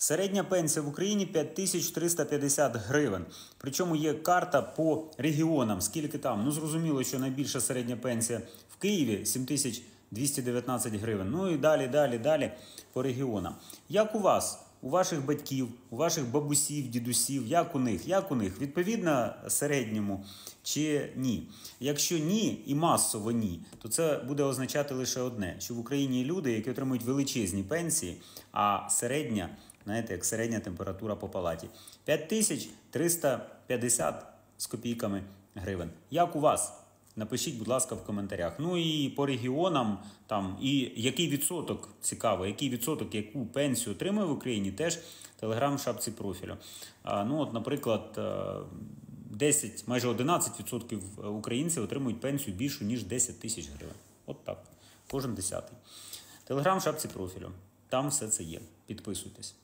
Середня пенсія в Україні 5350 гривень. Причому є карта по регіонам. Скільки там? Ну зрозуміло, що найбільша середня пенсія в Києві 7219 гривень. Ну і далі, далі, далі по регіонам. Як у вас? У ваших батьків, у ваших бабусів, дідусів, як у них? Як у них? Відповідно середньому чи ні? Якщо ні і масово ні, то це буде означати лише одне: що в Україні є люди, які отримують величезні пенсії, а середня, знаєте, як середня температура по палаті 5350 з копійками гривень. Як у вас? Напишіть, будь ласка, в коментарях. Ну і по регіонам там і який відсоток цікаво, який відсоток, яку пенсію отримує в Україні, теж телеграм в шапці профілю. А, ну, от, наприклад, е, 10, майже 11% українців отримують пенсію більшу, ніж 10 тисяч гривень. От так. Кожен десятий. Телеграм в шапці профілю. Там все це є. Підписуйтесь.